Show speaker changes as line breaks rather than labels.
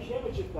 bir şey mi çıktı?